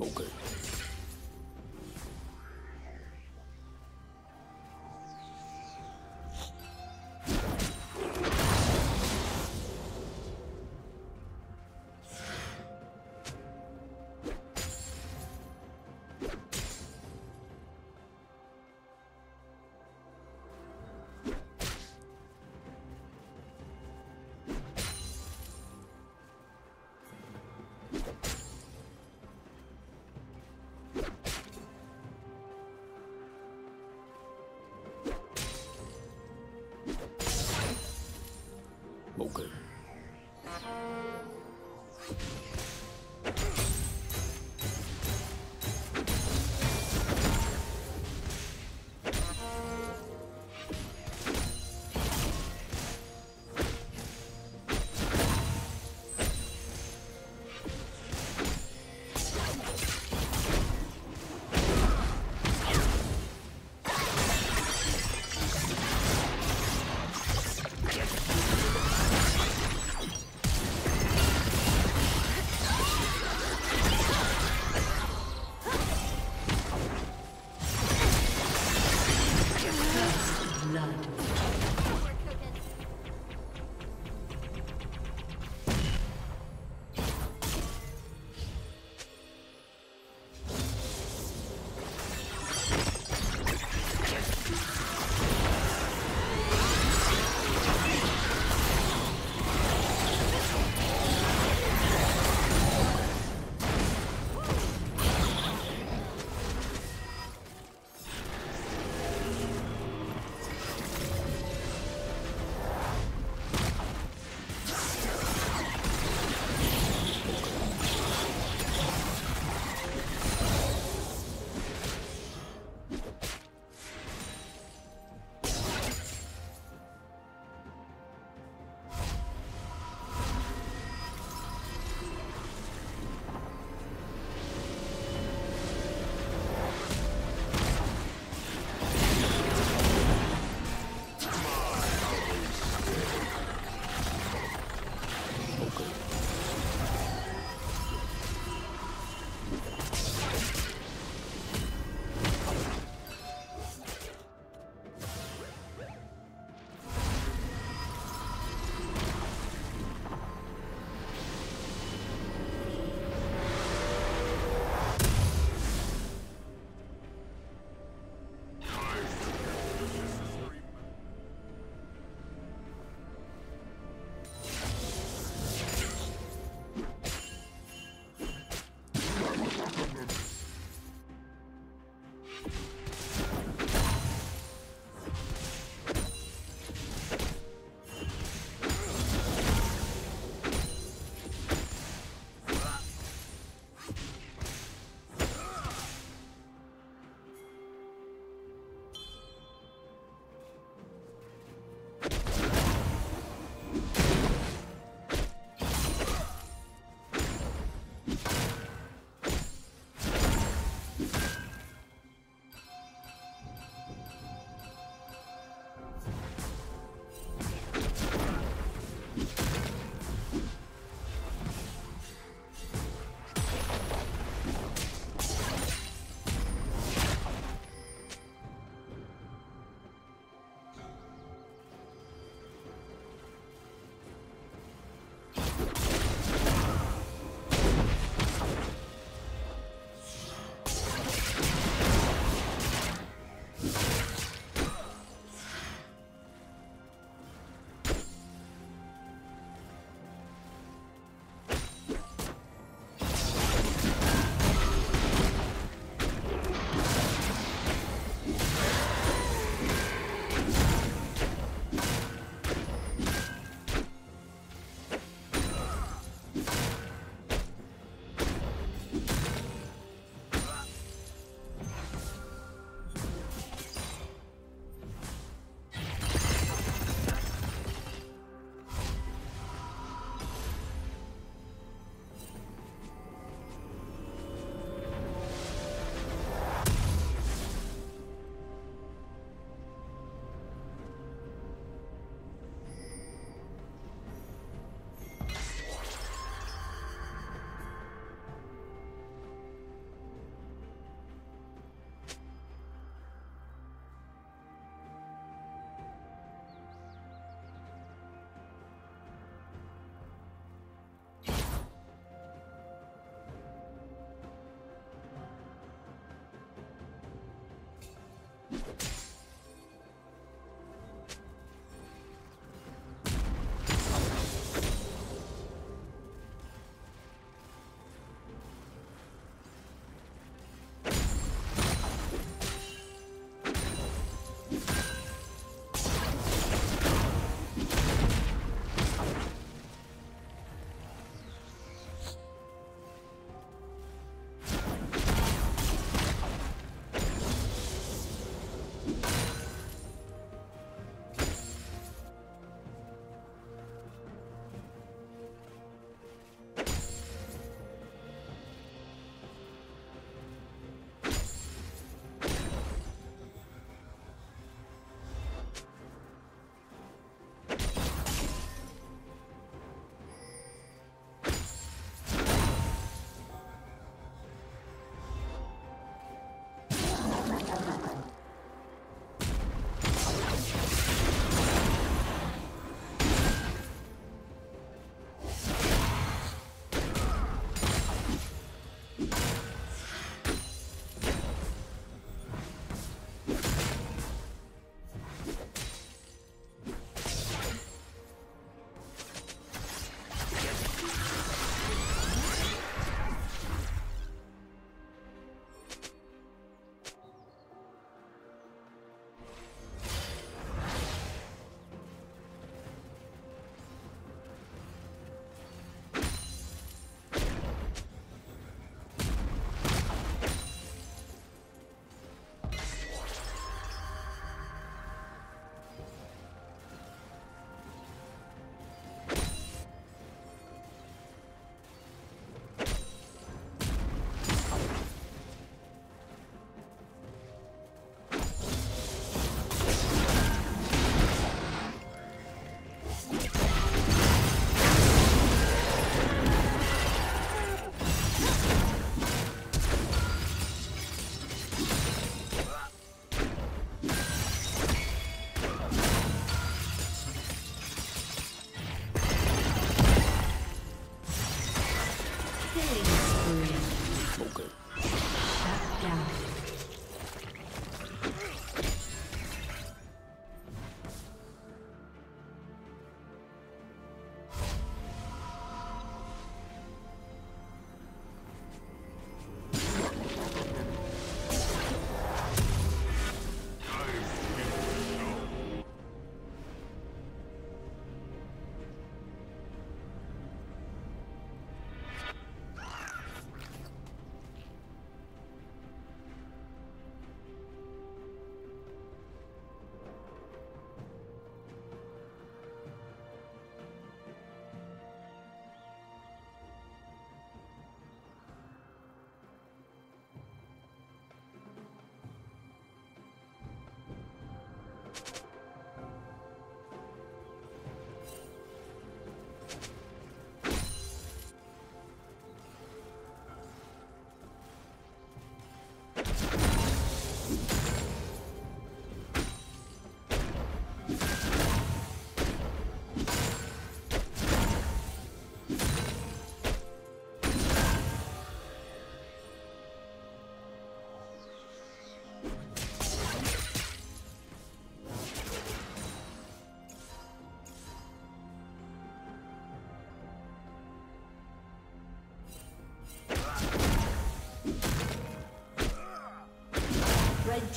OK。Okay.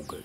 Okay.